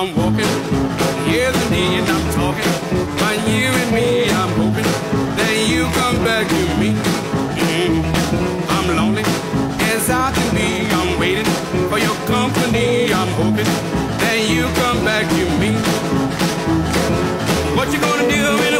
I'm walking. Years and I'm talking. But you and me, I'm hoping that you come back to me. Mm. I'm lonely as I can be. I'm waiting for your company. I'm hoping that you come back to me. What you gonna do?